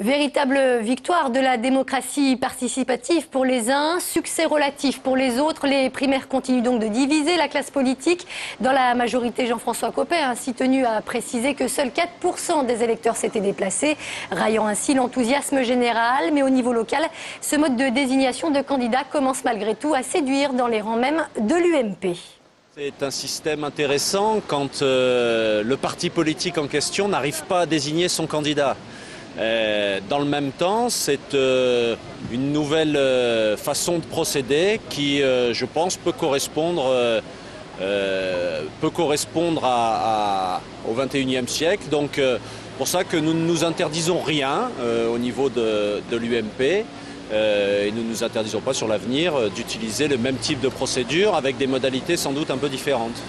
Véritable victoire de la démocratie participative pour les uns, succès relatif pour les autres. Les primaires continuent donc de diviser la classe politique. Dans la majorité, Jean-François Copé a ainsi tenu à préciser que seuls 4% des électeurs s'étaient déplacés, raillant ainsi l'enthousiasme général. Mais au niveau local, ce mode de désignation de candidats commence malgré tout à séduire dans les rangs même de l'UMP. C'est un système intéressant quand euh, le parti politique en question n'arrive pas à désigner son candidat. Euh, dans le même temps, c'est euh, une nouvelle euh, façon de procéder qui, je pense, peut correspondre, peut correspondre au 21e siècle. Donc, pour ça que nous ne nous interdisons rien au niveau de l'UMP. et nous ne nous interdisons pas sur l'avenir d'utiliser le même type de procédure avec des modalités sans doute un peu différentes.